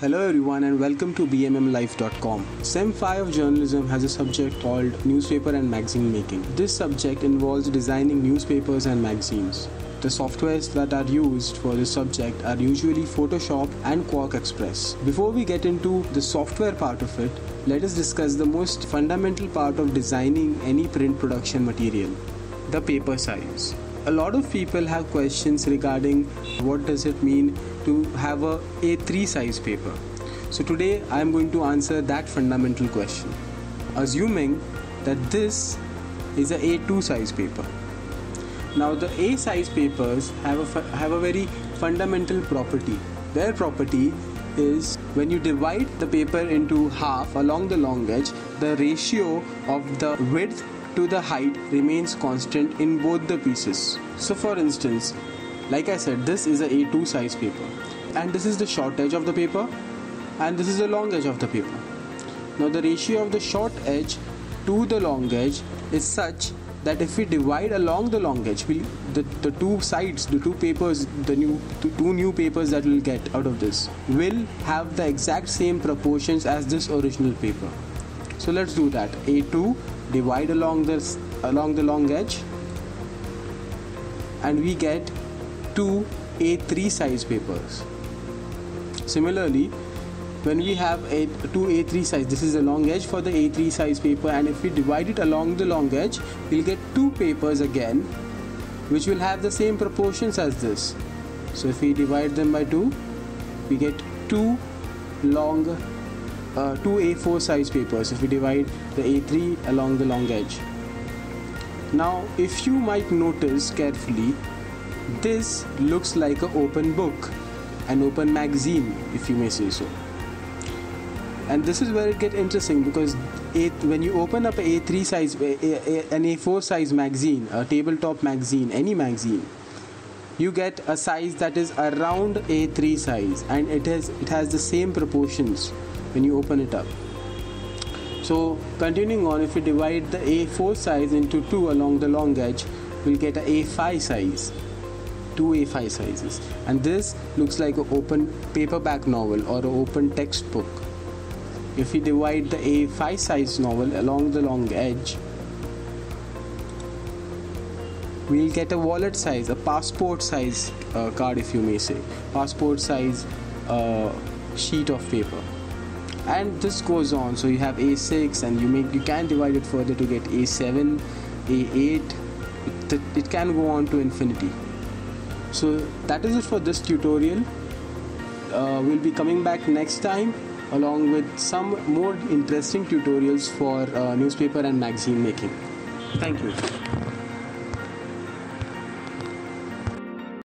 Hello everyone and welcome to bmmlife.com. Sem 5 of journalism has a subject called newspaper and magazine making. This subject involves designing newspapers and magazines. The softwares that are used for this subject are usually Photoshop and QuarkXPress. Before we get into the software part of it, let us discuss the most fundamental part of designing any print production material, the paper size a lot of people have questions regarding what does it mean to have a A3 size paper. So today I am going to answer that fundamental question. Assuming that this is a A2 size paper. Now the A size papers have a have a very fundamental property. Their property is when you divide the paper into half along the long edge, the ratio of the width to the height remains constant in both the pieces. So for instance, like I said, this is a A2 size paper and this is the short edge of the paper and this is the long edge of the paper. Now the ratio of the short edge to the long edge is such that if we divide along the long edge, we, the, the two sides, the two papers, the new the two new papers that we'll get out of this will have the exact same proportions as this original paper. So let's do that. A2 divide along this along the long edge and we get two A3 size papers. Similarly, when we have a two A3 size, this is the long edge for the A3 size paper, and if we divide it along the long edge, we'll get two papers again, which will have the same proportions as this. So if we divide them by two, we get two long uh, two A4 size papers if we divide the A3 along the long edge. Now, if you might notice carefully, this looks like an open book, an open magazine, if you may say so. And this is where it gets interesting because a, when you open up a A3 size, a, an A4 size magazine, a tabletop magazine, any magazine, you get a size that is around A3 size, and it has it has the same proportions when you open it up. So continuing on, if we divide the A4 size into two along the long edge, we'll get a A5 size, two A5 sizes, and this looks like an open paperback novel or an open textbook. If we divide the A5 size novel along the long edge, we'll get a wallet size, a passport size uh, card, if you may say, passport size uh, sheet of paper and this goes on. So you have a6 and you make you can divide it further to get a7 a8 it, it can go on to infinity. So that is it for this tutorial. Uh, we'll be coming back next time along with some more interesting tutorials for uh, newspaper and magazine making. Thank you